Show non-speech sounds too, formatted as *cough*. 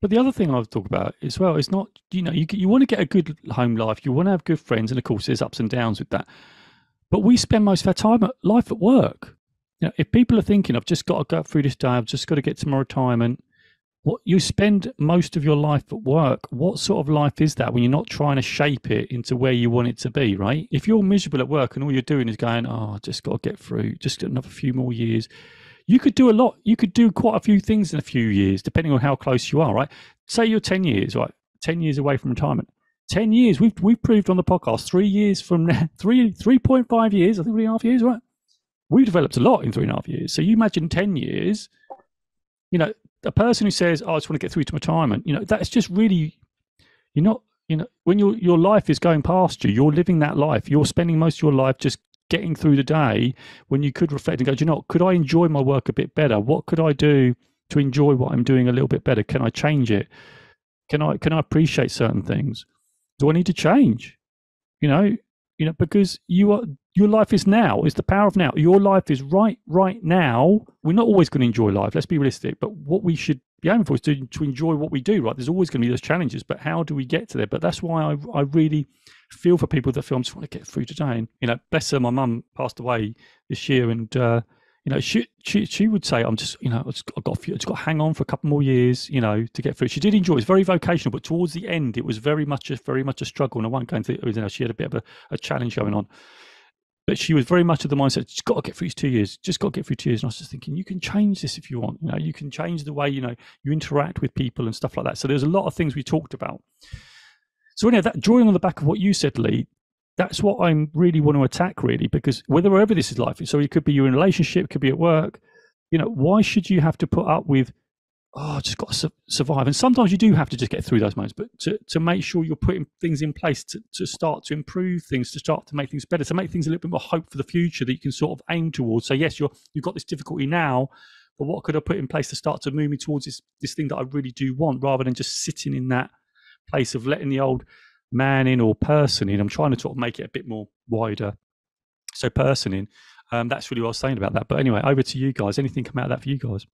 But the other thing I've talked about as well is not, you know, you you want to get a good home life, you want to have good friends, and of course there's ups and downs with that. But we spend most of our time at life at work. You know, if people are thinking, I've just got to go through this day, I've just got to get to my retirement, what you spend most of your life at work, what sort of life is that when you're not trying to shape it into where you want it to be, right? If you're miserable at work and all you're doing is going, oh, I just got to get through, just another few more years, you could do a lot. You could do quite a few things in a few years, depending on how close you are, right? Say you're 10 years, right? 10 years away from retirement. 10 years, we've, we've proved on the podcast, three years from now, *laughs* three, 3.5 years, I think three and a half years, right? We've developed a lot in three and a half years. So you imagine 10 years, you know, a person who says, oh, I just want to get through to retirement, you know, that's just really, you're not, you know, when your your life is going past you, you're living that life. You're spending most of your life just getting through the day when you could reflect and go, do you know, could I enjoy my work a bit better? What could I do to enjoy what I'm doing a little bit better? Can I change it? Can I can I appreciate certain things? Do I need to change? You know, you know, because you are your life is now. It's the power of now. Your life is right right now. We're not always going to enjoy life. Let's be realistic. But what we should be aiming for is to, to enjoy what we do. Right? There's always going to be those challenges. But how do we get to there? But that's why I I really feel for people that feel I just want to get through today. And you know, bless her, my mum passed away this year, and uh, you know, she she she would say, "I'm just, you know, I've got, a few, got to hang on for a couple more years, you know, to get through." She did enjoy. it. It's very vocational, but towards the end, it was very much a very much a struggle. And I won't go into. You know, she had a bit of a, a challenge going on, but she was very much of the mindset, "Just got to get through these two years. Just got to get through two years." And I was just thinking, you can change this if you want. You know, you can change the way you know you interact with people and stuff like that. So there's a lot of things we talked about. So anyway, that drawing on the back of what you said, Lee, that's what I really want to attack, really, because whether wherever this is life, so it could be you're in a relationship, it could be at work, you know, why should you have to put up with, oh, just got to su- survive? And sometimes you do have to just get through those moments, but to, to make sure you're putting things in place to, to start to improve things, to start to make things better, to make things a little bit more hope for the future that you can sort of aim towards. So, yes, you're, you've got this difficulty now, but what could I put in place to start to move me towards this, this thing that I really do want rather than just sitting in that place of letting the old man in or person in. I'm trying to sort of make it a bit more wider. So person in. Um, that's really what I was saying about that. But anyway, over to you guys. Anything come out of that for you guys?